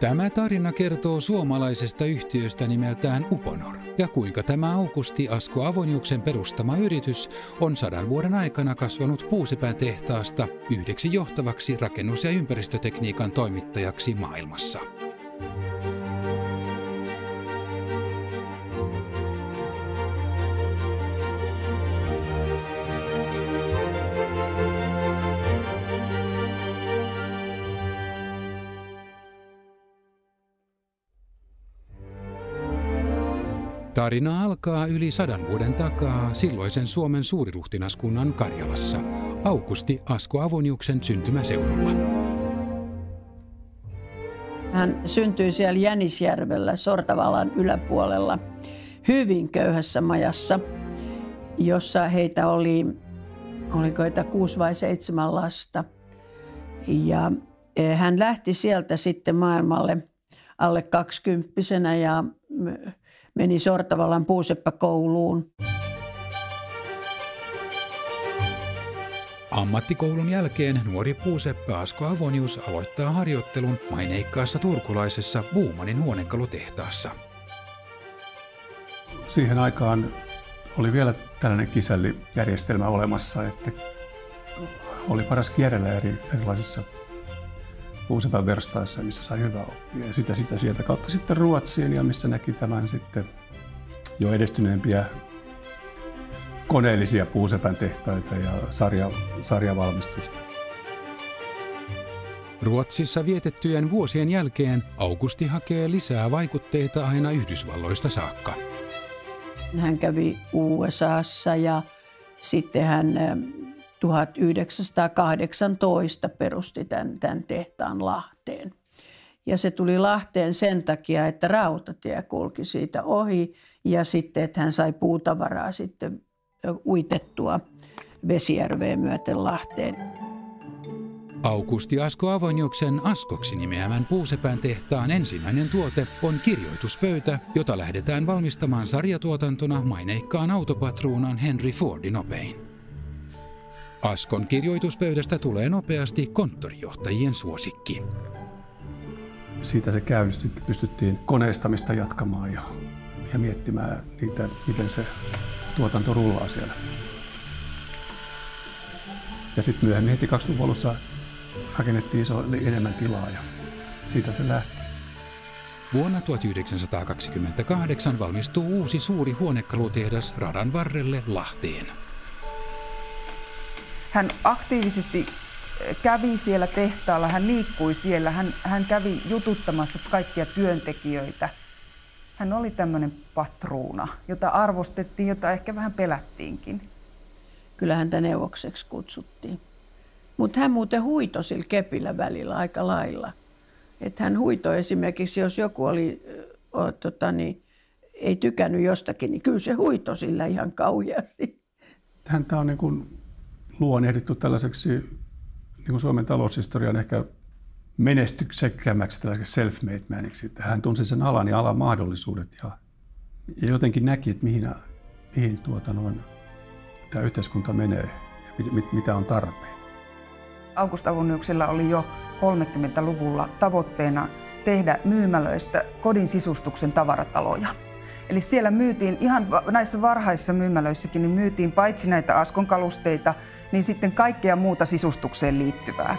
Tämä tarina kertoo suomalaisesta yhtiöstä nimeltään Uponor ja kuinka tämä Aukusti Asko Avoniuksen perustama yritys on sadan vuoden aikana kasvanut puusepän tehtaasta yhdeksi johtavaksi rakennus- ja ympäristötekniikan toimittajaksi maailmassa. Tarina alkaa yli sadan vuoden takaa silloisen Suomen suuriruhtinaskunnan Karjalassa, Aukusti Asko Avoniuksen syntymäseudulla. Hän syntyi siellä Jänisjärvellä Sortavalan yläpuolella hyvin köyhässä majassa, jossa heitä oli, oliko heitä kuusi vai seitsemän lasta. Ja eh, hän lähti sieltä sitten maailmalle alle kaksikymppisenä ja meni Sortavalan puuseppäkouluun. Ammattikoulun jälkeen nuori puuseppä Asko Avonius aloittaa harjoittelun maineikkaassa turkulaisessa Buumanin huonekalutehtaassa. Siihen aikaan oli vielä tällainen kisällijärjestelmä olemassa, että oli paras kierrellä eri, erilaisissa puusepän verstaissa, missä sai hyvää oppia. Ja sitä, sitä sieltä kautta sitten Ruotsiin, ja missä näki tämän sitten jo edistyneempiä koneellisia puusepän tehtaita ja sarja, sarjavalmistusta. Ruotsissa vietettyjen vuosien jälkeen Augusti hakee lisää vaikutteita aina Yhdysvalloista saakka. Hän kävi USAssa ja sitten hän 1918 perusti tämän, tämän tehtaan Lahteen. Ja se tuli Lahteen sen takia, että rautatie kulki siitä ohi ja sitten, että hän sai puutavaraa sitten uitettua Vesijärveen myöten Lahteen. Augusti Asko Avonjoksen Askoksi nimeämän puusepän tehtaan ensimmäinen tuote on kirjoituspöytä, jota lähdetään valmistamaan sarjatuotantona maineikkaan autopatruunan Henry Fordin opein. Askon kirjoituspöydästä tulee nopeasti konttorijohtajien suosikki. Siitä se käynnisti, sitten pystyttiin koneistamista jatkamaan ja, ja miettimään niitä, miten se tuotanto rullaa siellä. Ja sitten myöhemmin heti 20-luvulla rakennettiin iso, enemmän tilaa ja siitä se lähti. Vuonna 1928 valmistuu uusi suuri huonekalutehdas radan varrelle Lahteen. Hän aktiivisesti kävi siellä tehtaalla, hän liikkui siellä, hän, hän kävi jututtamassa kaikkia työntekijöitä. Hän oli tämmöinen patruuna, jota arvostettiin, jota ehkä vähän pelättiinkin. Kyllä häntä neuvokseksi kutsuttiin. Mutta hän muuten huito sillä kepillä välillä aika lailla. Että hän huito esimerkiksi, jos joku oli, o, tota, niin, ei tykännyt jostakin, niin kyllä se huito sillä ihan kauheasti. Häntä on niin kuin luonnehdittu tällaiseksi niin kuin Suomen taloushistorian ehkä menestyksekkämmäksi tällaiseksi self-made maniksi. Että hän tunsi sen alan ja alan mahdollisuudet ja, ja jotenkin näki, että mihin, mihin tuota noin, tämä yhteiskunta menee ja mit, mit, mitä on tarpeen. August Avuniuksella oli jo 30-luvulla tavoitteena tehdä myymälöistä kodin sisustuksen tavarataloja. Eli siellä myytiin ihan näissä varhaisissa myymälöissäkin, niin myytiin paitsi näitä Askon kalusteita, niin sitten kaikkea muuta sisustukseen liittyvää.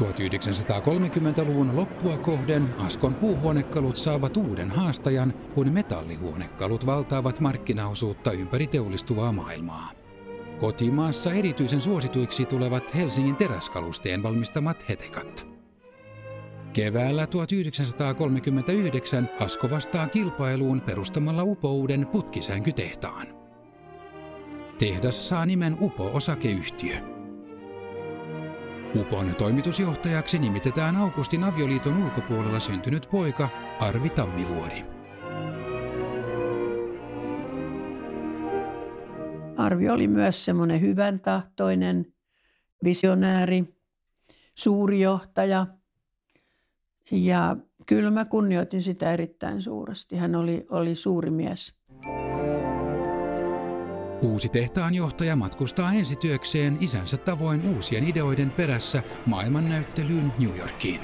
1930-luvun loppua kohden Askon puuhuonekalut saavat uuden haastajan, kun metallihuonekalut valtaavat markkinaosuutta ympäri teollistuvaa maailmaa. Kotimaassa erityisen suosituiksi tulevat Helsingin teräskalusteen valmistamat hetekat. Keväällä 1939 Asko vastaa kilpailuun perustamalla Upo-uuden putkisänkytehtaan. Tehdas saa nimen Upo-osakeyhtiö. Upon toimitusjohtajaksi nimitetään Augustin avioliiton ulkopuolella syntynyt poika Arvi Tammivuori. Arvi oli myös semmoinen hyvän tahtoinen, visionääri, suuri johtaja. Ja Kyllä mä kunnioitin sitä erittäin suuresti. Hän oli, oli suuri mies. Uusi tehtaanjohtaja matkustaa ensityökseen isänsä tavoin uusien ideoiden perässä maailmannäyttelyyn New Yorkiin.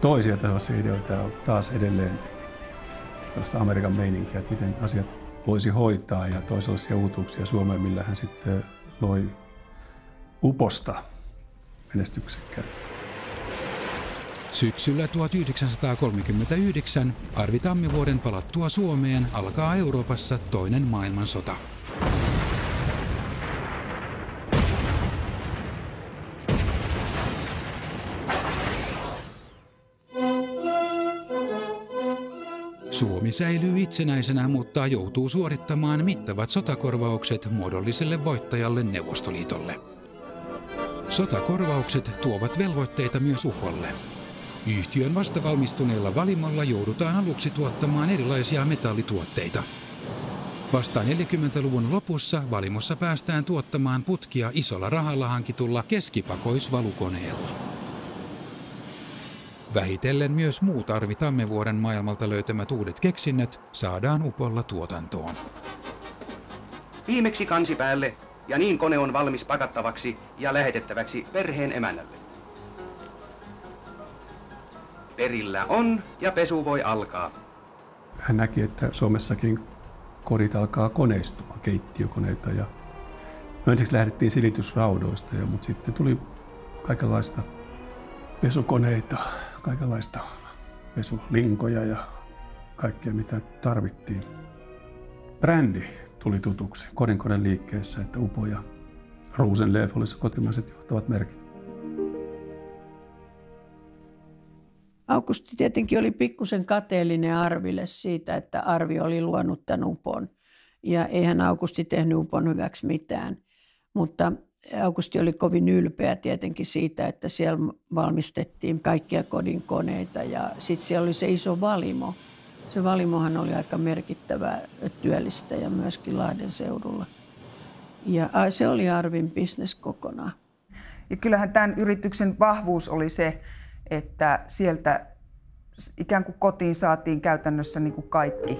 Toisia tällaisia ideoita on taas edelleen tällaista Amerikan meininkiä, että miten asiat voisi hoitaa ja toisenlaisia uutuuksia Suomeen, millä hän sitten loi uposta menestyksekkään. Syksyllä 1939 Arvi Tammivuoden palattua Suomeen alkaa Euroopassa toinen maailmansota. Suomi säilyy itsenäisenä, mutta joutuu suorittamaan mittavat sotakorvaukset muodolliselle voittajalle Neuvostoliitolle. Sotakorvaukset tuovat velvoitteita myös Uholle. Yhtiön vastavalmistuneella valimolla joudutaan aluksi tuottamaan erilaisia metallituotteita. Vasta 40-luvun lopussa valimossa päästään tuottamaan putkia isolla rahalla hankitulla keskipakoisvalukoneella. Vähitellen myös muut Arvi Tammevuoren maailmalta löytämät uudet keksinnöt saadaan upolla tuotantoon. Viimeksi kansi päälle ja niin kone on valmis pakattavaksi ja lähetettäväksi perheen emännälle. Perillä on ja pesu voi alkaa. Hän näki, että Suomessakin kodit alkaa koneistumaan, keittiökoneita ja ensiksi lähdettiin silitysraudoista, ja, mutta sitten tuli kaikenlaista pesukoneita, kaikenlaista pesulinkoja ja kaikkea mitä tarvittiin. Brändi tuli tutuksi kodinkoneen liikkeessä, että Upo ja Rosenleaf olisi kotimaiset johtavat merkit. Augusti tietenkin oli pikkusen kateellinen Arville siitä, että Arvi oli luonut tämän upon. Ja eihän Augusti tehnyt upon hyväksi mitään. Mutta Augusti oli kovin ylpeä tietenkin siitä, että siellä valmistettiin kaikkia kodin koneita ja sitten siellä oli se iso valimo. Se valimohan oli aika merkittävä työllistäjä myöskin Lahden seudulla. Ja se oli Arvin bisnes kokonaan. Ja kyllähän tämän yrityksen vahvuus oli se, että sieltä ikään kuin kotiin saatiin käytännössä niin kuin kaikki.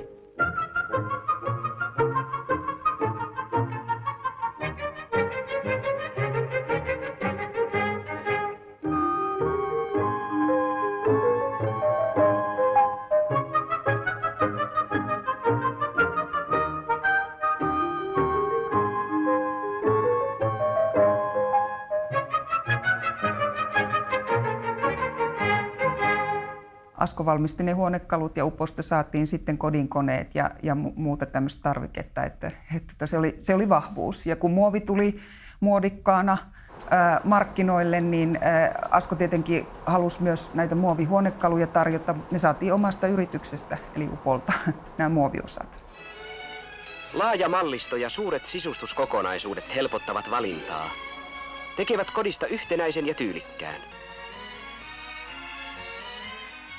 Asko valmisti ne huonekalut ja uposta saatiin sitten kodinkoneet ja, ja muuta tämmöistä tarviketta. Että, että se, oli, se oli vahvuus. Ja kun muovi tuli muodikkaana ää, markkinoille, niin ää, Asko tietenkin halusi myös näitä muovihuonekaluja tarjota. Ne saatiin omasta yrityksestä, eli Upolta, nämä muoviosat. Laaja mallisto ja suuret sisustuskokonaisuudet helpottavat valintaa. Tekevät kodista yhtenäisen ja tyylikkään.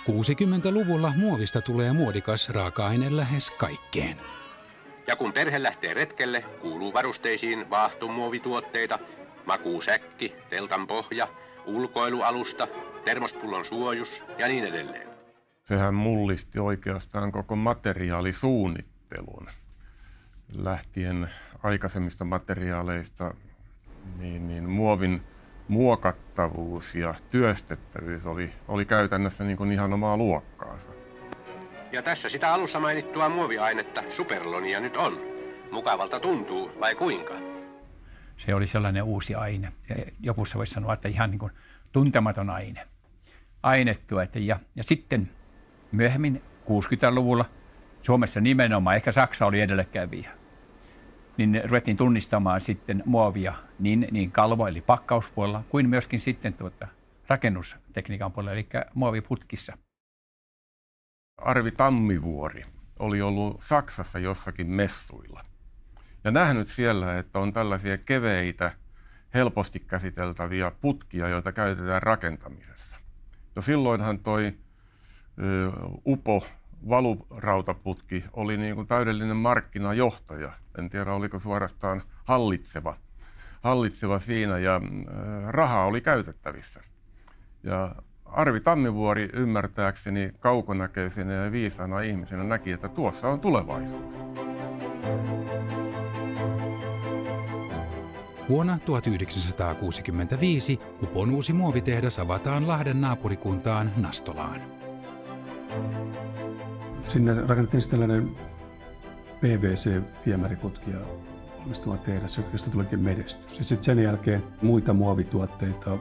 60-luvulla muovista tulee muodikas raaka-aine lähes kaikkeen. Ja kun perhe lähtee retkelle, kuuluu varusteisiin vaahtomuovituotteita, makuusäkki, teltan pohja, ulkoilualusta, termospullon suojus ja niin edelleen. Sehän mullisti oikeastaan koko materiaalisuunnittelun. Lähtien aikaisemmista materiaaleista, niin, niin muovin muokattavuus ja työstettävyys oli, oli käytännössä niin kuin ihan omaa luokkaansa. Ja tässä sitä alussa mainittua muoviainetta superlonia nyt on. Mukavalta tuntuu, vai kuinka? Se oli sellainen uusi aine. Ja joku se voisi sanoa, että ihan niin kuin tuntematon aine. Ainetuote. Ja, ja sitten myöhemmin 60-luvulla Suomessa nimenomaan, ehkä Saksa oli edelläkävijä niin ruvettiin tunnistamaan sitten muovia niin, niin kalvo- eli pakkauspuolella kuin myöskin sitten tuota, rakennustekniikan puolella, eli muoviputkissa. Arvi Tammivuori oli ollut Saksassa jossakin messuilla ja nähnyt siellä, että on tällaisia keveitä, helposti käsiteltäviä putkia, joita käytetään rakentamisessa. Ja silloinhan toi ö, UPO valurautaputki oli niin kuin täydellinen markkinajohtaja. En tiedä, oliko suorastaan hallitseva, hallitseva siinä ja äh, rahaa oli käytettävissä. Ja Arvi Tammivuori ymmärtääkseni kaukonäköisenä ja viisaana ihmisenä näki, että tuossa on tulevaisuus. Vuonna 1965 Upon uusi muovitehdas avataan Lahden naapurikuntaan Nastolaan. Sinne rakennettiin tällainen PVC-viemäriputki ja valmistuma tehdas, josta tulikin menestys. Ja sitten sen jälkeen muita muovituotteita,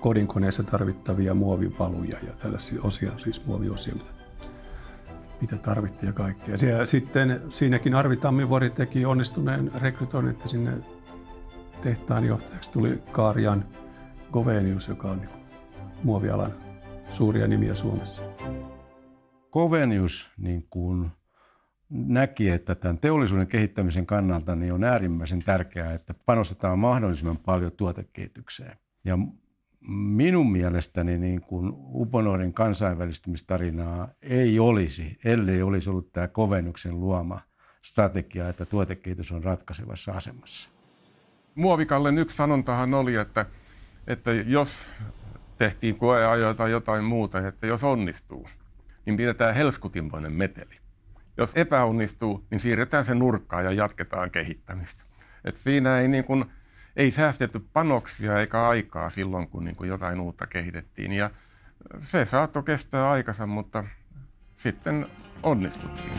kodinkoneessa tarvittavia muovivaluja ja tällaisia osia, siis muoviosia, mitä, mitä tarvittiin ja kaikkea. Ja sitten siinäkin Arvi Tammivuori teki onnistuneen rekrytoinnin, että sinne tehtaan johtajaksi tuli Kaarian Govenius, joka on niin muovialan suuria nimiä Suomessa. Kovenius niin kuin näki, että tämän teollisuuden kehittämisen kannalta niin on äärimmäisen tärkeää, että panostetaan mahdollisimman paljon tuotekehitykseen. Ja minun mielestäni niin kuin Uponorin kansainvälistymistarinaa ei olisi, ellei olisi ollut tämä Kovennuksen luoma strategia, että tuotekehitys on ratkaisevassa asemassa. Muovikallen yksi sanontahan oli, että, että jos tehtiin koeajoja tai jotain muuta, että jos onnistuu, niin pidetään helskutinmoinen meteli. Jos epäonnistuu, niin siirretään se nurkkaan ja jatketaan kehittämistä. Et siinä ei, niin kun, ei säästetty panoksia eikä aikaa silloin, kun niin kun jotain uutta kehitettiin. Ja se saattoi kestää aikansa, mutta sitten onnistuttiin.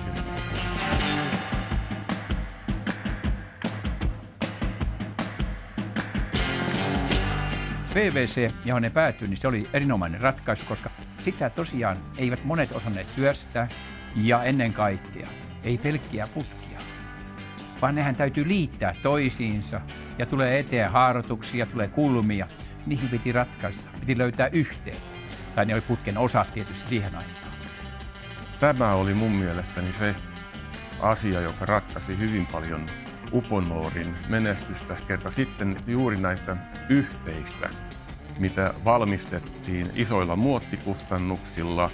PVC, johon ne päätyi, niin se oli erinomainen ratkaisu, koska sitä tosiaan eivät monet osanneet työstää ja ennen kaikkea ei pelkkiä putkia, vaan nehän täytyy liittää toisiinsa ja tulee eteen haarotuksia, tulee kulmia. Niihin piti ratkaista, piti löytää yhteen. Tai ne oli putken osat tietysti siihen aikaan. Tämä oli mun mielestäni se asia, joka ratkaisi hyvin paljon Uponoorin menestystä kerta sitten juuri näistä yhteistä, mitä valmistettiin isoilla muottikustannuksilla,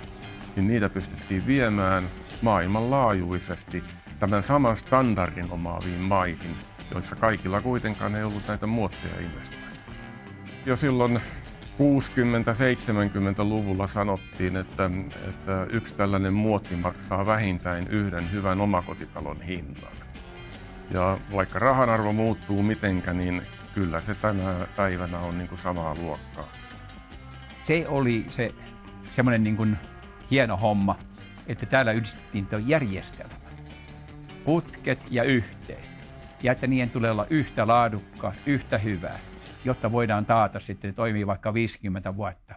niin niitä pystyttiin viemään maailmanlaajuisesti tämän saman standardin omaaviin maihin, joissa kaikilla kuitenkaan ei ollut näitä muotteja investoida. Jo silloin 60-70-luvulla sanottiin, että, että yksi tällainen muotti maksaa vähintään yhden hyvän omakotitalon hinnan. Ja vaikka rahan arvo muuttuu mitenkä, niin kyllä se tänä päivänä on niin kuin samaa luokkaa. Se oli se semmoinen niin kuin hieno homma, että täällä yhdistettiin tuo järjestelmä. Putket ja yhteet. Ja että niiden tulee olla yhtä laadukkaat, yhtä hyvää, jotta voidaan taata sitten, että toimii vaikka 50 vuotta.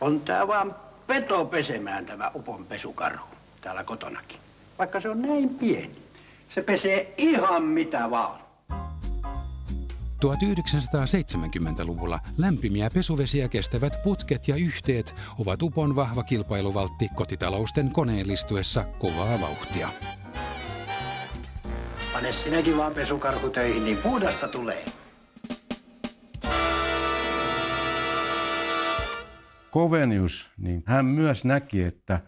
On tämä vaan peto pesemään tämä upon pesukarhu täällä kotonakin vaikka se on näin pieni. Se pesee ihan mitä vaan. 1970-luvulla lämpimiä pesuvesiä kestävät putket ja yhteet ovat Upon vahva kilpailuvaltti kotitalousten koneellistuessa kovaa vauhtia. Pane sinäkin vaan pesukarhu töihin, niin puhdasta tulee. Kovenius, niin hän myös näki, että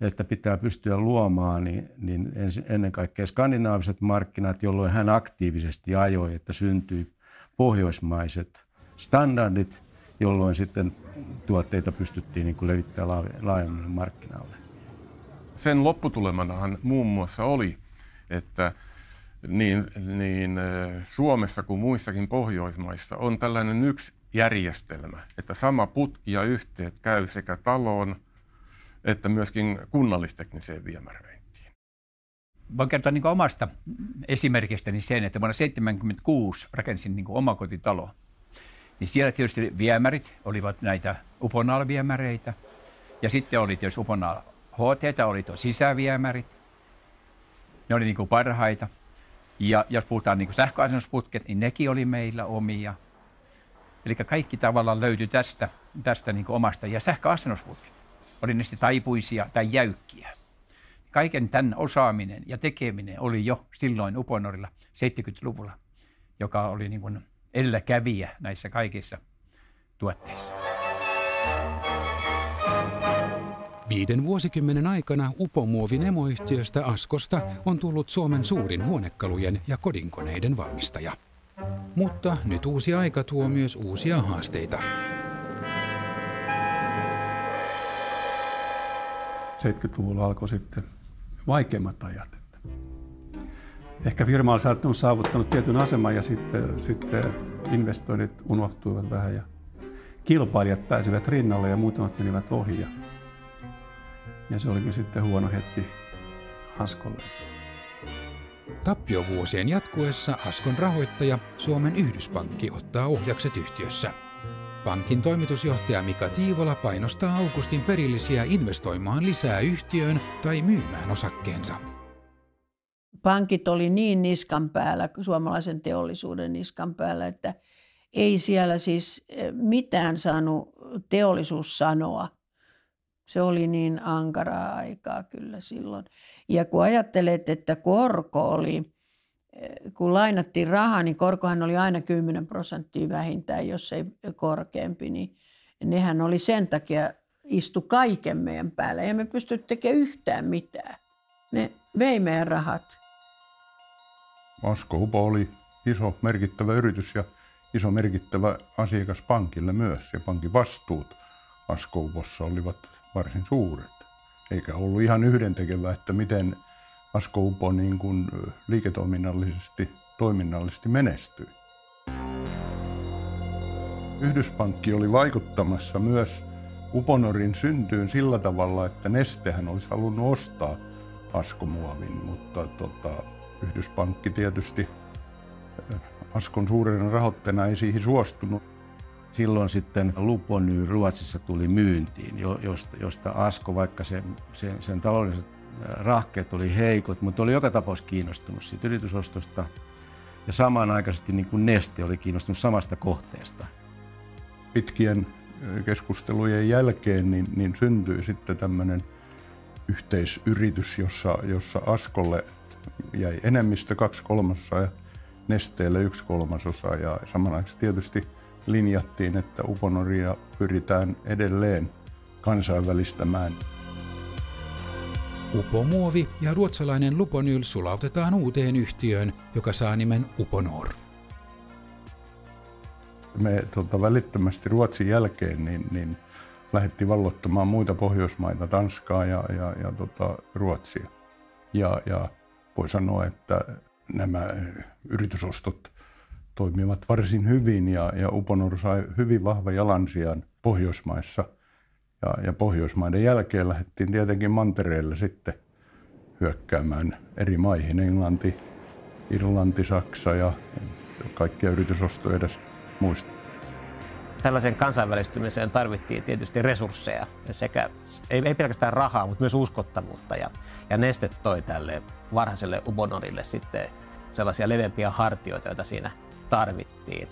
että pitää pystyä luomaan, niin, niin ennen kaikkea skandinaaviset markkinat, jolloin hän aktiivisesti ajoi, että syntyi pohjoismaiset standardit, jolloin sitten tuotteita pystyttiin niin levittämään laajemmalle markkinalle. Sen lopputulemanahan muun muassa oli, että niin, niin Suomessa kuin muissakin Pohjoismaissa on tällainen yksi järjestelmä, että sama putki ja yhteet käy sekä taloon että myöskin kunnallistekniseen viemäröintiin. Voin kertoa niin omasta esimerkistäni sen, että vuonna 1976 rakensin niin omakotitalo. Niin siellä tietysti viemärit olivat näitä uponalviemäreitä. Ja sitten oli tietysti uponal HT, oli tuo sisäviemärit. Ne oli niin kuin parhaita. Ja jos puhutaan niin sähköasennusputket, niin nekin oli meillä omia. Eli kaikki tavallaan löytyi tästä, tästä niin omasta. Ja sähköasennusputket oli ne sitten taipuisia tai jäykkiä kaiken tämän osaaminen ja tekeminen oli jo silloin Uponorilla 70-luvulla, joka oli niin kuin edelläkävijä näissä kaikissa tuotteissa. Viiden vuosikymmenen aikana Upomuovin emoyhtiöstä Askosta on tullut Suomen suurin huonekalujen ja kodinkoneiden valmistaja. Mutta nyt uusi aika tuo myös uusia haasteita. 70-luvulla alkoi sitten vaikeimmat ajat. Ehkä firma on saavuttanut tietyn aseman ja sitten, sitten investoinnit unohtuivat vähän ja kilpailijat pääsivät rinnalle ja muutamat menivät ohi. Ja, ja se olikin sitten huono hetki Askolle. Tappiovuosien jatkuessa Askon rahoittaja Suomen Yhdyspankki ottaa ohjakset yhtiössä. Pankin toimitusjohtaja Mika Tiivola painostaa Augustin perillisiä investoimaan lisää yhtiöön tai myymään osakkeensa. Pankit oli niin niskan päällä, suomalaisen teollisuuden niskan päällä, että ei siellä siis eh, mitään saanut teollisuus sanoa. Se oli niin ankaraa aikaa kyllä silloin. Ja kun ajattelet, että korko oli kun lainattiin rahaa, niin korkohan oli aina 10 prosenttia vähintään, jos ei korkeampi, niin nehän oli sen takia istu kaiken meidän päälle. Ja me pysty tekemään yhtään mitään. Ne vei meidän rahat. Asko Upo oli iso merkittävä yritys ja iso merkittävä asiakas pankille myös. Ja pankin vastuut Asko Upossa olivat varsin suuret. Eikä ollut ihan yhdentekevä, että miten Asko Upo niin kuin liiketoiminnallisesti toiminnallisesti menestyi. Yhdyspankki oli vaikuttamassa myös Uponorin syntyyn sillä tavalla, että Nestehän olisi halunnut ostaa Askomuovin, mutta tota, Yhdyspankki tietysti Askon suurena rahoitteena ei siihen suostunut. Silloin sitten Lupony Ruotsissa tuli myyntiin, josta, josta Asko, vaikka se, se, sen taloudelliset rahkeet oli heikot, mutta oli joka tapauksessa kiinnostunut siitä yritysostosta. Ja samanaikaisesti niin kuin Neste oli kiinnostunut samasta kohteesta. Pitkien keskustelujen jälkeen niin, niin syntyi sitten tämmöinen yhteisyritys, jossa, jossa Askolle jäi enemmistö kaksi kolmasosaa ja Nesteelle yksi kolmasosa. Ja samanaikaisesti tietysti linjattiin, että Uponoria pyritään edelleen kansainvälistämään. Upomuovi ja ruotsalainen Luponyl sulautetaan uuteen yhtiöön, joka saa nimen Uponor. Me tuota, välittömästi Ruotsin jälkeen niin, niin lähdettiin vallottamaan muita Pohjoismaita, Tanskaa ja, ja, ja tota, Ruotsia. Ja, ja voi sanoa, että nämä yritysostot toimivat varsin hyvin ja, ja Uponor sai hyvin vahva jalansijan Pohjoismaissa – ja, ja Pohjoismaiden jälkeen lähdettiin tietenkin mantereelle sitten hyökkäämään eri maihin, Englanti, Irlanti, Saksa ja kaikkia yritysostoja edes muista. Tällaisen kansainvälistymiseen tarvittiin tietysti resursseja, sekä, ei, ei pelkästään rahaa, mutta myös uskottavuutta. Ja, ja Neste toi tälle varhaiselle Ubonorille sitten sellaisia leveämpiä hartioita, joita siinä tarvittiin.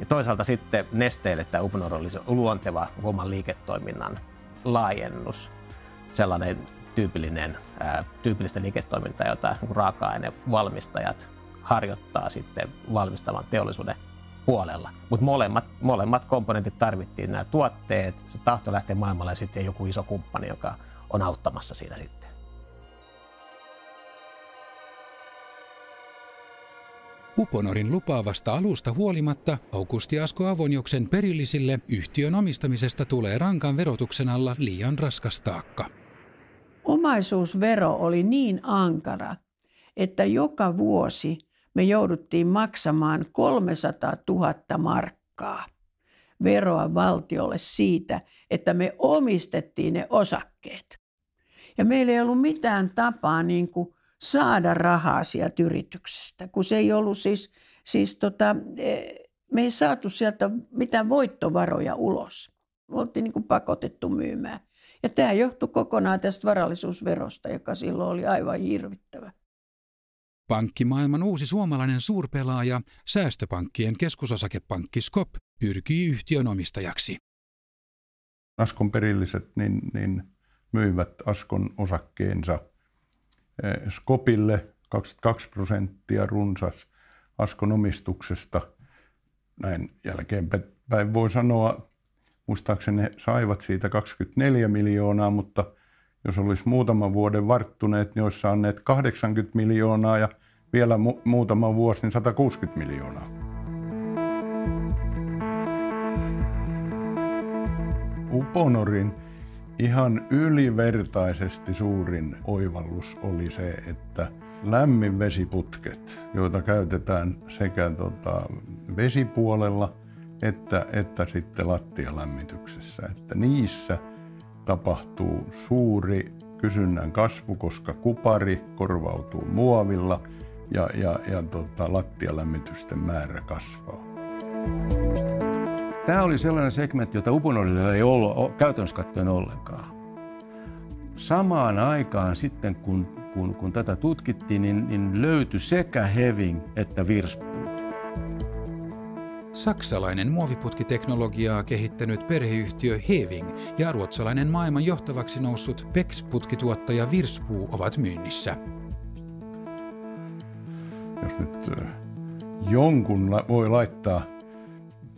Ja toisaalta sitten Nesteelle tämä Uponor oli luonteva oman liiketoiminnan laajennus, sellainen tyypillinen, ää, tyypillistä liiketoimintaa, jota niin raaka-ainevalmistajat harjoittaa sitten valmistavan teollisuuden puolella. Mutta molemmat, molemmat komponentit tarvittiin, nämä tuotteet, se tahto lähtee maailmalle ja sitten joku iso kumppani, joka on auttamassa siinä sitten. Uponorin lupaavasta alusta huolimatta Augusti Asko Avonjoksen perillisille yhtiön omistamisesta tulee rankan verotuksen alla liian raskas taakka. Omaisuusvero oli niin ankara, että joka vuosi me jouduttiin maksamaan 300 000 markkaa veroa valtiolle siitä, että me omistettiin ne osakkeet. Ja meillä ei ollut mitään tapaa niin kuin saada rahaa sieltä yrityksestä, kun se ei ollut siis, siis tota, e, me ei saatu sieltä mitään voittovaroja ulos. Me oltiin niin kuin pakotettu myymään. Ja tämä johtui kokonaan tästä varallisuusverosta, joka silloin oli aivan hirvittävä. Pankkimaailman uusi suomalainen suurpelaaja, säästöpankkien keskusosakepankki Skop, pyrkii yhtiön omistajaksi. Askon perilliset niin, niin myivät Askon osakkeensa Eh, Skopille 22 prosenttia runsas Askon omistuksesta. Näin jälkeenpäin voi sanoa, muistaakseni he saivat siitä 24 miljoonaa, mutta jos olisi muutaman vuoden varttuneet, niin olisi saaneet 80 miljoonaa ja vielä mu- muutama vuosi, niin 160 miljoonaa. Uponorin ihan ylivertaisesti suurin oivallus oli se, että lämmin vesiputket, joita käytetään sekä tota vesipuolella että, että sitten lattialämmityksessä, että niissä tapahtuu suuri kysynnän kasvu, koska kupari korvautuu muovilla ja, ja, ja tota, lattialämmitysten määrä kasvaa. Tämä oli sellainen segmentti, jota Uponordilla ei ollut käytännössä katsoen ollenkaan. Samaan aikaan sitten, kun, kun, kun tätä tutkittiin, niin, niin löytyi sekä Heving että Virspuu. Saksalainen muoviputkiteknologiaa kehittänyt perheyhtiö Heving ja ruotsalainen maailman johtavaksi noussut PEX-putkituottaja Virspuu ovat myynnissä. Jos nyt jonkun voi laittaa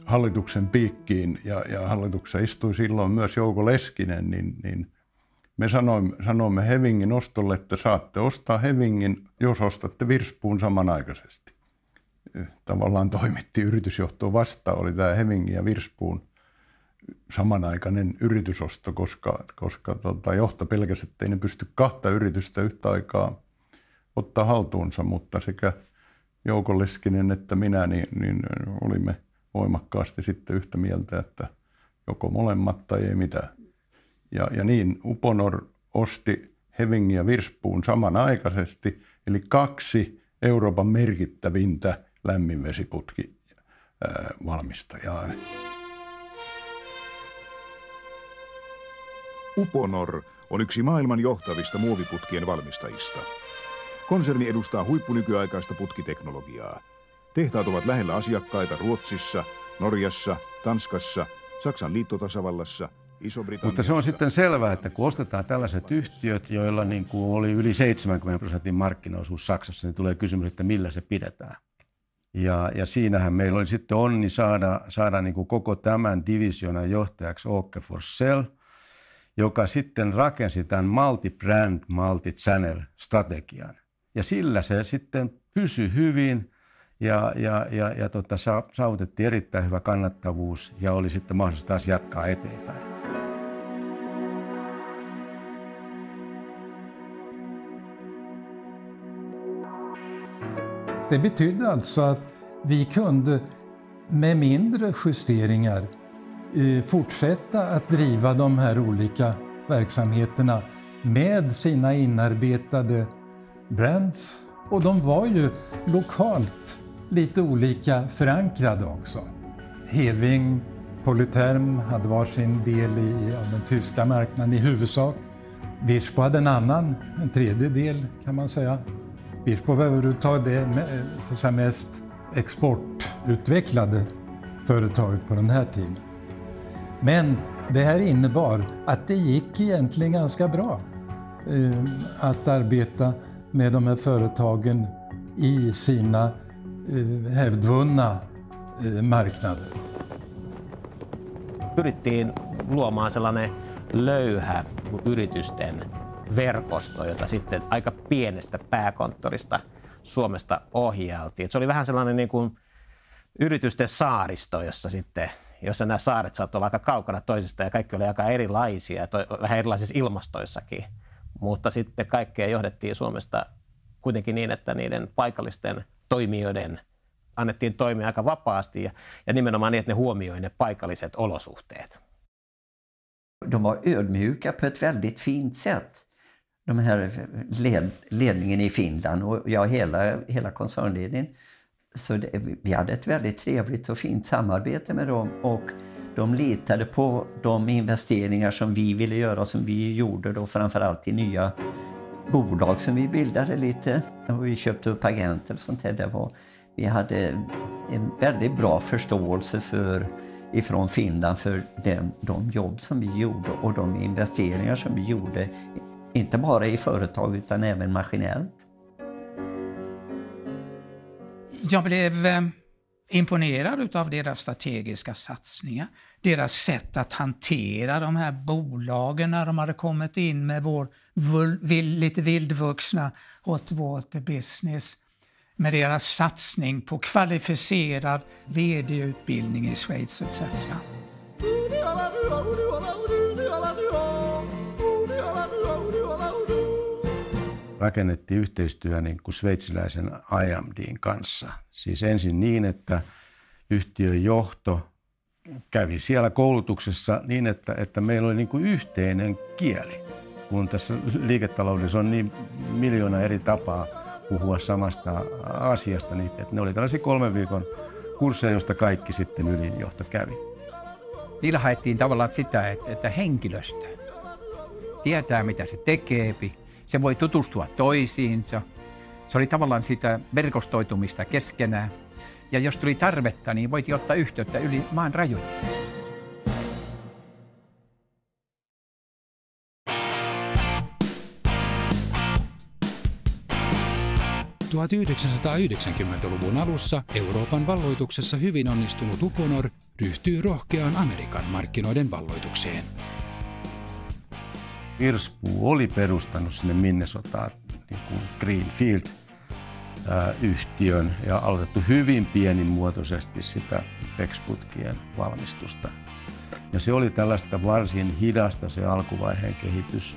hallituksen piikkiin ja, ja hallituksessa istui silloin myös Jouko Leskinen, niin, niin me sanoimme, sanoimme Hevingin ostolle, että saatte ostaa Hevingin, jos ostatte Virspuun samanaikaisesti. Tavallaan toimitti yritysjohtoa vastaan, oli tämä Hevingin ja Virspuun samanaikainen yritysosto, koska, koska tota, johto pelkäsi, että ei ne pysty kahta yritystä yhtä aikaa ottaa haltuunsa, mutta sekä Jouko Leskinen että minä niin, niin olimme voimakkaasti sitten yhtä mieltä, että joko molemmat tai ei mitään. Ja, ja niin Uponor osti Hevingin ja Virspuun samanaikaisesti, eli kaksi Euroopan merkittävintä lämminvesiputki valmistajaa. Uponor on yksi maailman johtavista muoviputkien valmistajista. Konserni edustaa huippunykyaikaista putkiteknologiaa – Tehtaat ovat lähellä asiakkaita Ruotsissa, Norjassa, Tanskassa, Saksan liittotasavallassa, mutta se on sitten selvää, että kun ostetaan tällaiset yhtiöt, joilla niin kuin oli yli 70 prosentin markkinaosuus Saksassa, niin tulee kysymys, että millä se pidetään. Ja, ja siinähän meillä oli sitten onni saada, saada niin kuin koko tämän divisionan johtajaksi Åke Forsell, joka sitten rakensi tämän multi-brand, multi-channel strategian. Ja sillä se sitten pysyi hyvin – ja, ja, ja, ja tota, saavutettiin erittäin hyvä kannattavuus ja oli sitten mahdollista taas jatkaa eteenpäin. Det betydde alltså att vi kunde med mindre justeringar eh, fortsätta att driva de här olika verksamheterna med sina inarbetade brands. Och de var ju lokalt lite olika förankrade också. Heving, Polyterm hade var sin del i, av den tyska marknaden i huvudsak. Wirsbo hade en annan, en tredje del kan man säga. Wirsbo var överhuvudtaget det så säga, mest exportutvecklade företaget på den här tiden. Men det här innebar att det gick egentligen ganska bra eh, att arbeta med de här företagen i sina hävdvunna eh, marknader. Pyrittiin luomaan sellainen löyhä yritysten verkosto, jota sitten aika pienestä pääkonttorista Suomesta ohjailtiin. se oli vähän sellainen niin kuin yritysten saaristo, jossa sitten jossa nämä saaret saattoi olla aika kaukana toisista ja kaikki oli aika erilaisia, to, vähän erilaisissa ilmastoissakin. Mutta sitten kaikkea johdettiin Suomesta kuitenkin niin, että niiden paikallisten toimijoiden annettiin toimia aika vapaasti ja, ja nimenomaan niin, että ne huomioi ne paikalliset olosuhteet. De var ödmjuka på ett väldigt fint sätt. De här led, ledningen i Finland och ja, hela, hela koncernledningen. Så det, vi hade ett väldigt trevligt och fint samarbete med dem och de litade på de investeringar som vi ville göra, som vi gjorde då framförallt i nya bolag som vi bildade lite. Och vi köpte upp agenter och sånt där. Det var, vi hade en väldigt bra förståelse för, ifrån Finland för den, de jobb som vi gjorde och de investeringar som vi gjorde. Inte bara i företag utan även maskinellt. Jag blev eh, imponerad av deras strategiska satsningar, deras sätt att hantera de här bolagen när de hade kommit in med vår lite vildvuxna hot water business, med deras satsning på kvalificerad VD-utbildning i Schweiz etc. rakennettiin yhteistyö niin kuin sveitsiläisen IMDin kanssa. Siis ensin niin, että yhtiön johto kävi siellä koulutuksessa niin, että, että meillä oli niin kuin yhteinen kieli. Kun tässä liiketaloudessa on niin miljoona eri tapaa puhua samasta asiasta, niin että ne oli tällaisia kolmen viikon kursseja, joista kaikki sitten ylinjohto kävi. Niillä haettiin tavallaan sitä, että, että henkilöstö tietää, mitä se tekee, se voi tutustua toisiinsa. Se oli tavallaan sitä verkostoitumista keskenään. Ja jos tuli tarvetta, niin voit ottaa yhteyttä yli maan rajojen. ...1990-luvun alussa Euroopan valloituksessa hyvin onnistunut Uponor ryhtyy rohkeaan Amerikan markkinoiden valloitukseen. Irspuu oli perustanut sinne Minnesotaan niin kuin Greenfield yhtiön ja aloitettu hyvin pienimuotoisesti sitä PEX-putkien valmistusta. Ja se oli tällaista varsin hidasta se alkuvaiheen kehitys.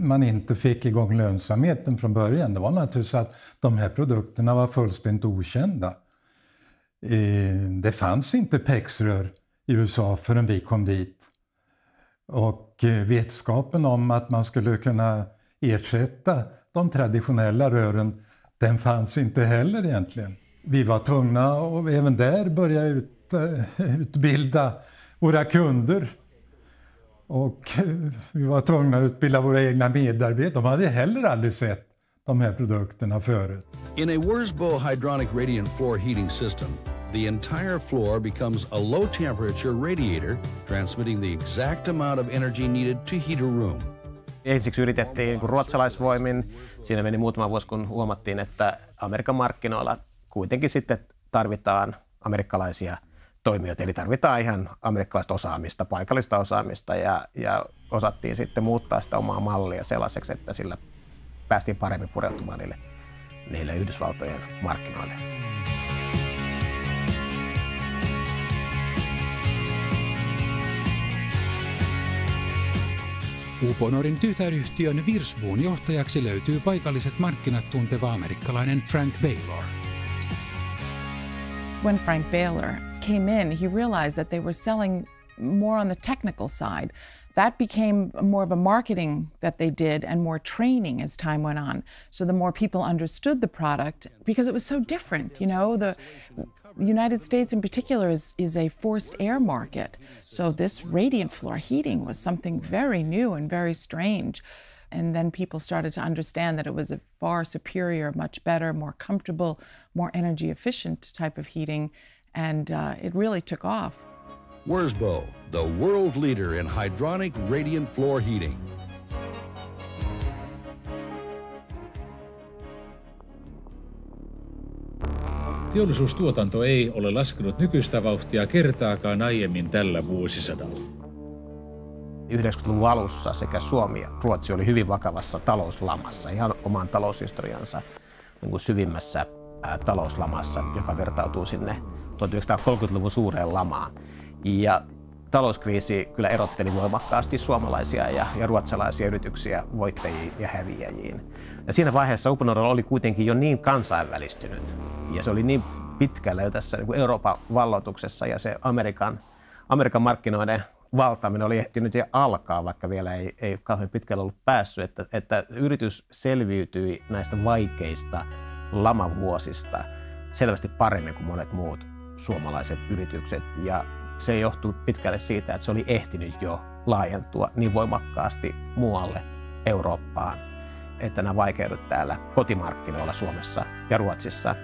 man inte fick igång lönsamheten från början, det var naturligtvis att de här produkterna var fullständigt okända. Det fanns inte PEX-rör i USA förrän vi kom dit. Och eh, vetskapen om att man skulle kunna ersätta de traditionella rören, den fanns inte heller egentligen. Vi var tvungna att även där börja ut, eh, utbilda våra kunder. Och eh, vi var tvungna att utbilda våra egna medarbetare. De hade heller aldrig sett de här produkterna förut. In a Wurzbo hydronic radiant floor heating system, the entire floor becomes a low temperature radiator, transmitting the exact amount of energy needed to heat a room. Ensiksi yritettiin niin ruotsalaisvoimin. Siinä meni muutama vuosi, kun huomattiin, että Amerikan markkinoilla kuitenkin sitten tarvitaan amerikkalaisia toimijoita, eli tarvitaan ihan amerikkalaista osaamista, paikallista osaamista, ja, ja osattiin sitten muuttaa sitä omaa mallia sellaiseksi, että sillä päästiin paremmin pureutumaan niille, niille Yhdysvaltojen markkinoille. Uponorin tytäryhtiön Virsbuun johtajaksi löytyy paikalliset markkinat tunteva amerikkalainen Frank Baylor. When Frank Baylor came in, he realized that they were selling more on the technical side. That became more of a marketing that they did and more training as time went on. So the more people understood the product because it was so different, you know, the United States in particular is, is a forced air market. So this radiant floor heating was something very new and very strange. And then people started to understand that it was a far superior, much better, more comfortable, more energy efficient type of heating. And uh, it really took off. Wurzbo, the world leader in hydronic radiant floor heating. Teollisuustuotanto ei ole laskenut nykyistä vauhtia kertaakaan aiemmin tällä vuosisadalla. 90-luvun alussa sekä Suomi ja Ruotsi oli hyvin vakavassa talouslamassa, ihan oman taloushistoriansa niin kuin syvimmässä ää, talouslamassa, joka vertautuu sinne 1930-luvun suureen lamaan. Ja talouskriisi kyllä erotteli voimakkaasti suomalaisia ja, ja ruotsalaisia yrityksiä voittajiin ja häviäjiin. Ja siinä vaiheessa Uponor oli kuitenkin jo niin kansainvälistynyt ja se oli niin pitkällä jo tässä niin kuin Euroopan valloituksessa ja se Amerikan, Amerikan markkinoiden valtaaminen oli ehtinyt jo alkaa, vaikka vielä ei, ei kauhean pitkällä ollut päässyt, että, että yritys selviytyi näistä vaikeista lamavuosista selvästi paremmin kuin monet muut suomalaiset yritykset. Ja se johtuu pitkälle siitä, että se oli ehtinyt jo laajentua niin voimakkaasti muualle Eurooppaan, että nämä vaikeudet täällä kotimarkkinoilla Suomessa ja Ruotsissa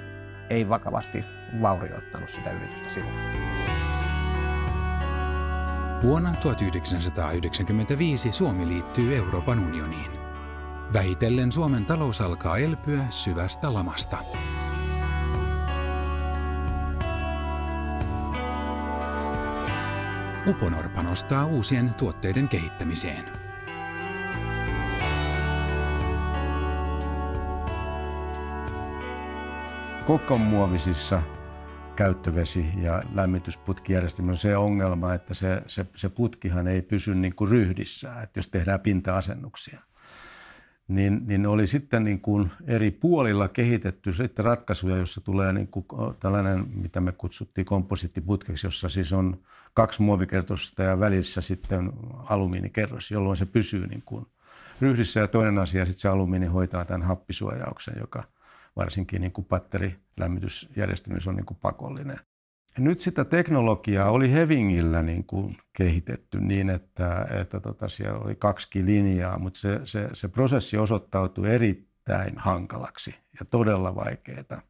ei vakavasti vaurioittanut sitä yritystä silloin. Vuonna 1995 Suomi liittyy Euroopan unioniin. Vähitellen Suomen talous alkaa elpyä syvästä lamasta. Uponor panostaa uusien tuotteiden kehittämiseen. Kokkomuovisissa käyttövesi- ja lämmitysputkijärjestelmä on se ongelma, että se, se, se putkihan ei pysy niin kuin ryhdissä, että jos tehdään pinta-asennuksia. Niin, niin oli sitten niin kuin eri puolilla kehitetty sitten ratkaisuja, jossa tulee niin kuin tällainen, mitä me kutsuttiin komposiittiputkeksi, jossa siis on kaksi muovikertosta ja välissä sitten alumiinikerros, jolloin se pysyy niin kuin ryhdissä. Ja toinen asia, sitten se alumiini hoitaa tämän happisuojauksen, joka varsinkin niin kuin patterilämmitysjärjestelmissä on niin kuin pakollinen. Nyt sitä teknologiaa oli Hevingillä niin kuin kehitetty niin, että, että tota, siellä oli kaksi linjaa, mutta se, se, se prosessi osoittautui erittäin hankalaksi ja todella vaikeaa.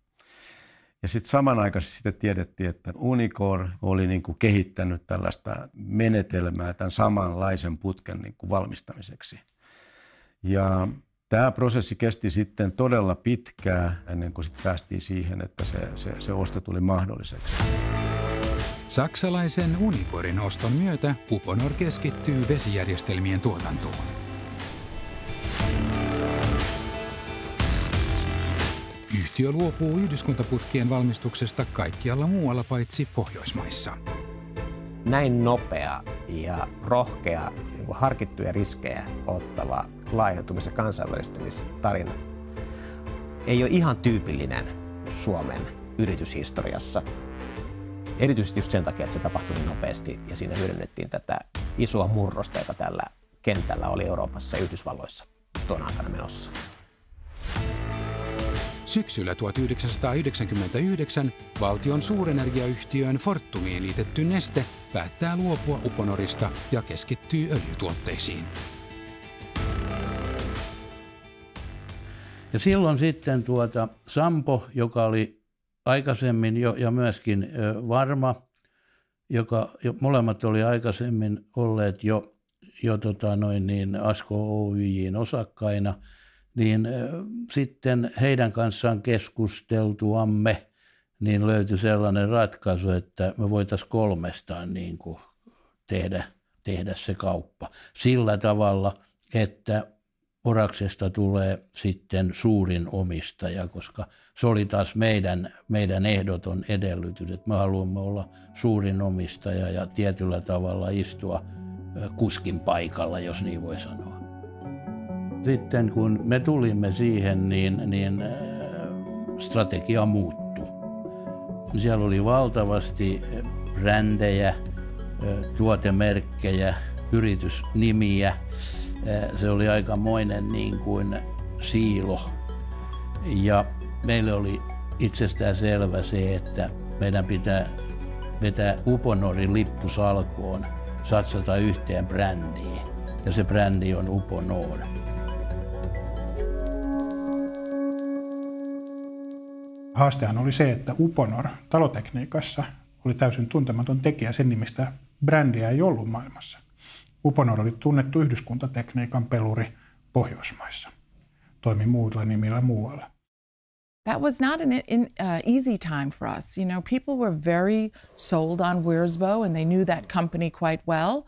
Ja sitten samanaikaisesti sitten tiedettiin, että Unicor oli niin kuin kehittänyt tällaista menetelmää tämän samanlaisen putken niin kuin valmistamiseksi. Ja Tämä prosessi kesti sitten todella pitkää ennen kuin sitten päästiin siihen, että se, se, se osto tuli mahdolliseksi. Saksalaisen Unicorin oston myötä Uponor keskittyy vesijärjestelmien tuotantoon. Yhtiö luopuu yhdyskuntaputkien valmistuksesta kaikkialla muualla paitsi Pohjoismaissa. Näin nopea ja rohkea, niin harkittuja riskejä ottava laajentumis- ja kansainvälistymistarina ei ole ihan tyypillinen Suomen yrityshistoriassa. Erityisesti just sen takia, että se tapahtui niin nopeasti ja siinä hyödynnettiin tätä isoa murrosta, joka tällä kentällä oli Euroopassa ja Yhdysvalloissa tuona aikana menossa. Syksyllä 1999 valtion suurenergiayhtiöön Fortumiin liitetty Neste päättää luopua Uponorista ja keskittyy öljytuotteisiin. Ja silloin sitten tuota Sampo, joka oli aikaisemmin jo, ja myöskin Varma, joka jo, molemmat oli aikaisemmin olleet jo, jo tota noin niin Asko Oyjin osakkaina, niin sitten heidän kanssaan keskusteltuamme niin löytyi sellainen ratkaisu, että me voitaisiin kolmestaan niin kuin tehdä, tehdä se kauppa sillä tavalla, että Oraksesta tulee sitten suurin omistaja, koska se oli taas meidän, meidän ehdoton edellytys, että me haluamme olla suurin omistaja ja tietyllä tavalla istua kuskin paikalla, jos niin voi sanoa. Sitten kun me tulimme siihen, niin, niin strategia muuttui. Siellä oli valtavasti brändejä, tuotemerkkejä, yritysnimiä se oli aikamoinen niin kuin siilo. Ja meille oli itsestään selvä se, että meidän pitää vetää Uponorin lippu salkoon, satsata yhteen brändiin. Ja se brändi on Uponor. Haastehan oli se, että Uponor talotekniikassa oli täysin tuntematon tekijä. Sen nimistä brändiä ei ollut maailmassa. Uponor oli tunnettu yhdyskuntatekniikan peluri Pohjoismaissa. Toimi muilla nimillä muualla. That was not an in, uh, easy time for us. You know, people were very sold on Wiersbo and they knew that company quite well.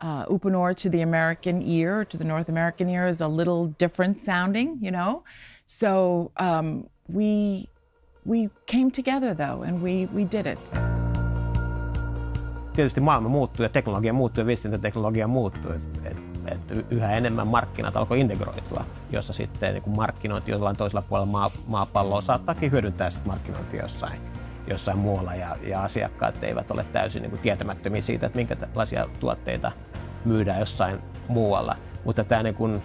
Uh, Uponor to the American ear, to the North American ear, is a little different sounding, you know. So um, we we came together though, and we we did it. Tietysti maailma muuttuu ja teknologia muuttuu ja viestintäteknologia muuttuu. Et, et, et yhä enemmän markkinat alkoi integroitua, jossa sitten niin markkinointi jollain toisella puolella maa, maapalloa saattaakin hyödyntää sit markkinointia jossain, jossain muualla ja, ja asiakkaat eivät ole täysin niin tietämättömiä siitä, että minkälaisia tuotteita myydään jossain muualla. Mutta tämä niin kuin,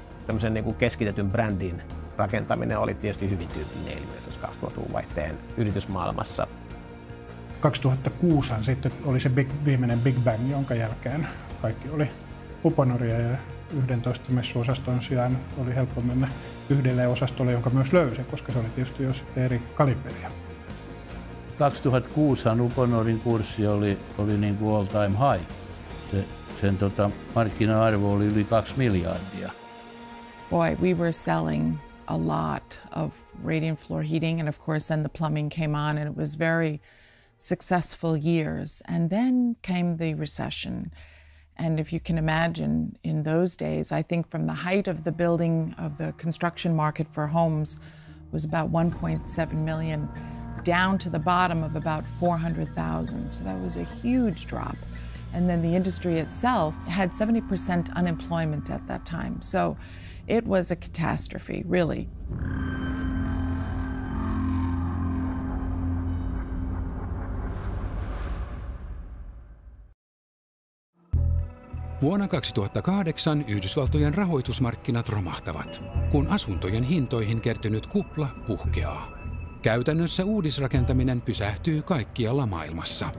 niin kuin keskitetyn brändin rakentaminen oli tietysti hyvin tyypillinen ilmiö tuossa 2000-luvun vaihteen yritysmaailmassa. 2006 sitten oli se big, viimeinen Big Bang, jonka jälkeen kaikki oli Uponoria ja 11 messuosaston sijaan oli helppo mennä yhdelle osastolle, jonka myös löysi, koska se oli tietysti jo eri kaliberia. 2006 Uponorin kurssi oli, oli niin kuin all time high. Se, sen tota, markkina-arvo oli yli 2 miljardia. Boy, we were selling a lot of radiant floor heating and of course then the plumbing came on and it was very successful years. And then came the recession. And if you can imagine, in those days, I think from the height of the building of the construction market for homes was about 1.7 million down to the bottom of about 400,000. So that was a huge drop. And then the industry itself had 70% unemployment at that time. So it was a catastrophe, really. Vuonna 2008 Yhdysvaltojen rahoitusmarkkinat romahtavat, kun asuntojen hintoihin kertynyt kupla puhkeaa. Käytännössä uudisrakentaminen pysähtyy kaikkialla maailmassa.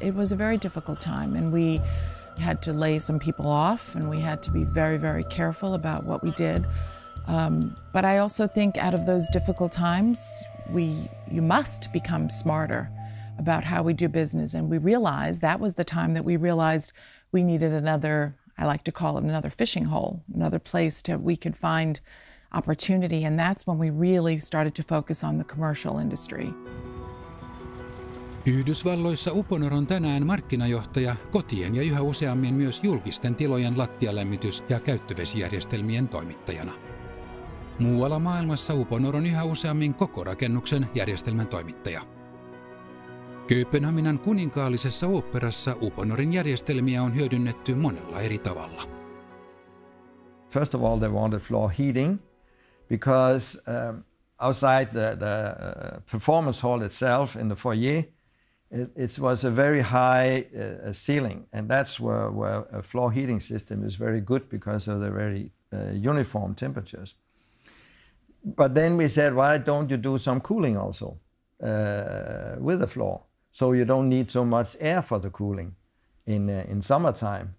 It was a very difficult time and we had to lay some people off and we had to be very, very careful about what we did. Um, but I also think out of those difficult times, we you must become smarter about how we do business. And we realized that was the time that we realized we needed another, I like to call it another fishing hole, another place to we could find opportunity. And that's when we really started to focus on the commercial industry. Yhdysvalloissa Uponor on tänään markkinajohtaja kotien ja yhä useammin myös julkisten tilojen lattialämmitys- ja käyttövesijärjestelmien toimittajana. Muualla maailmassa Uponor on yhä useammin koko rakennuksen järjestelmän toimittaja. Kööpenhaminan kuninkaallisessa oopperassa Uponorin järjestelmiä on hyödynnetty monella eri tavalla. First of all, they wanted floor heating because um, outside the, the uh, performance hall itself in the foyer, it, it was a very high uh, ceiling, and that's where, where a floor heating system is very good because of the very uh, uniform temperatures. But then we said, why don't you do some cooling also uh, with the floor? So you don't need so much air for the cooling in, uh, in summertime.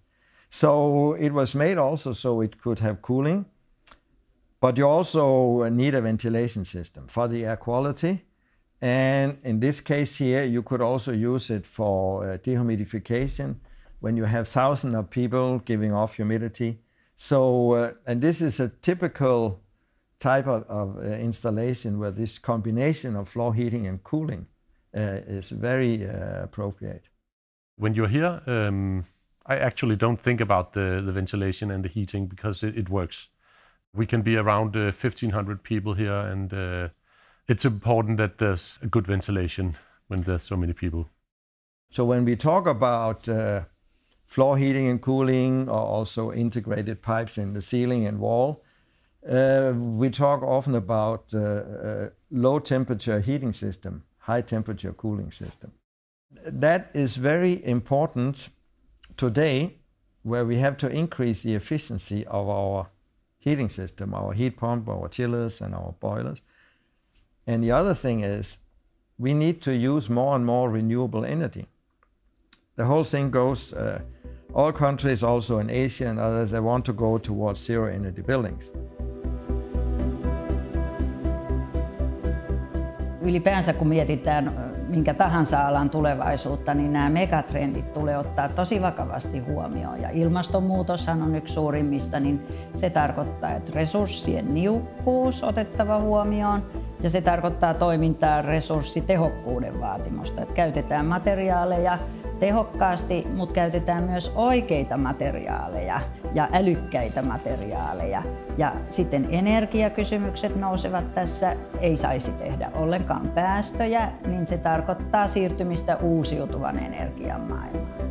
So it was made also so it could have cooling, but you also need a ventilation system for the air quality. And in this case here, you could also use it for uh, dehumidification when you have thousands of people giving off humidity. So, uh, and this is a typical type of, of uh, installation where this combination of floor heating and cooling uh, is very uh, appropriate. When you're here, um, I actually don't think about the, the ventilation and the heating because it, it works. We can be around uh, 1,500 people here, and uh, it's important that there's a good ventilation when there's so many people. So when we talk about uh, floor heating and cooling, or also integrated pipes in the ceiling and wall, uh, we talk often about uh, low temperature heating system high temperature cooling system. That is very important today where we have to increase the efficiency of our heating system, our heat pump, our chillers and our boilers. And the other thing is we need to use more and more renewable energy. The whole thing goes, uh, all countries also in Asia and others, they want to go towards zero energy buildings. Ylipäänsä kun mietitään minkä tahansa alan tulevaisuutta, niin nämä megatrendit tulee ottaa tosi vakavasti huomioon. Ja ilmastonmuutoshan on yksi suurimmista, niin se tarkoittaa, että resurssien niukkuus otettava huomioon ja se tarkoittaa toimintaa resurssitehokkuuden vaatimusta. Että käytetään materiaaleja tehokkaasti, mutta käytetään myös oikeita materiaaleja ja älykkäitä materiaaleja. Ja sitten energiakysymykset nousevat tässä. Ei saisi tehdä ollenkaan päästöjä, niin se tarkoittaa siirtymistä uusiutuvan energian maailmaan.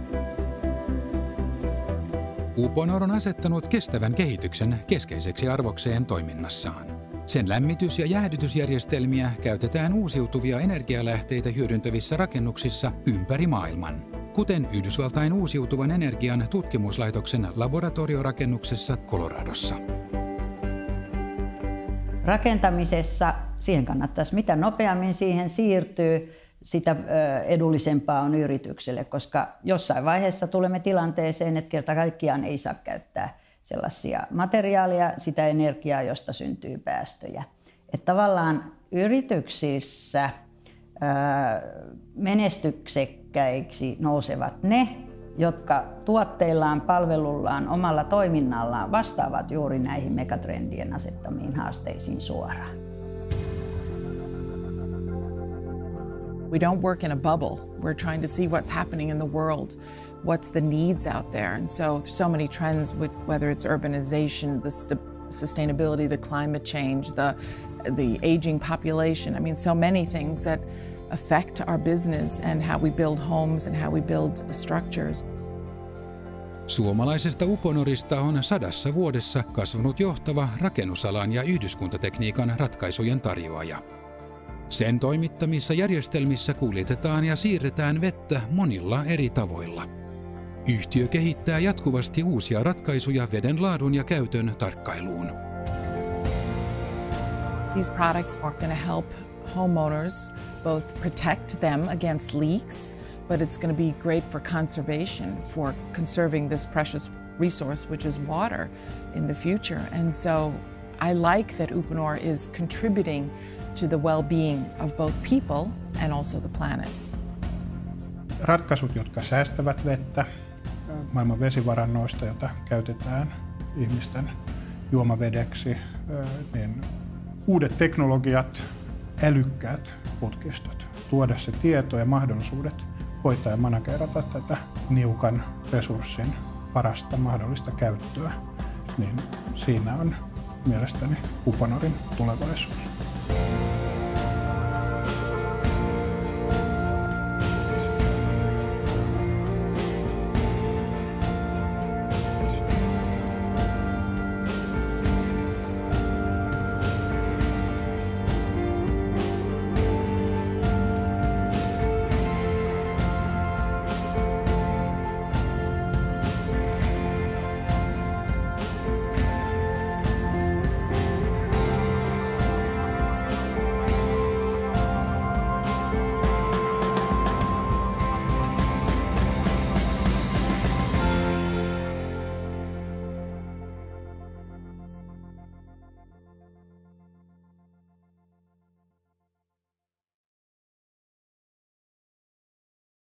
Uponor on asettanut kestävän kehityksen keskeiseksi arvokseen toiminnassaan. Sen lämmitys- ja jäähdytysjärjestelmiä käytetään uusiutuvia energialähteitä hyödyntävissä rakennuksissa ympäri maailman kuten Yhdysvaltain uusiutuvan energian tutkimuslaitoksen laboratoriorakennuksessa Coloradossa. Rakentamisessa siihen kannattaisi mitä nopeammin siihen siirtyy, sitä edullisempaa on yritykselle, koska jossain vaiheessa tulemme tilanteeseen, että kerta kaikkiaan ei saa käyttää sellaisia materiaaleja, sitä energiaa, josta syntyy päästöjä. Että tavallaan yrityksissä menestyksekkäiksi nousevat ne, jotka tuotteillaan, palvelullaan, omalla toiminnallaan vastaavat juuri näihin megatrendien asettamiin haasteisiin suoraan. We don't work in a bubble. We're trying to see what's happening in the world, what's the needs out there. And so so many trends, with, whether it's urbanization, the sustainability, the climate change, the, the aging population. I mean, so many things that affect our business and how we build homes and how we build structures. Suomalaisesta Uponorista on sadassa vuodessa kasvanut johtava rakennusalan ja yhdyskuntatekniikan ratkaisujen tarjoaja. Sen toimittamissa järjestelmissä kuljetetaan ja siirretään vettä monilla eri tavoilla. Yhtiö kehittää jatkuvasti uusia ratkaisuja veden laadun ja käytön tarkkailuun. These products are going to help homeowners both protect them against leaks, but it's going to be great for conservation, for conserving this precious resource, which is water, in the future. And so I like that Uponor is contributing to the well being of both people and also the planet. Ratkaisut, jotka säästävät vettä maailman vesivarannoista, joita käytetään ihmisten juomavedeksi, niin uudet teknologiat, älykkäät putkistot, tuoda se tieto ja mahdollisuudet hoitaa ja managerata tätä niukan resurssin parasta mahdollista käyttöä, niin siinä on mielestäni Uponorin tulevaisuus.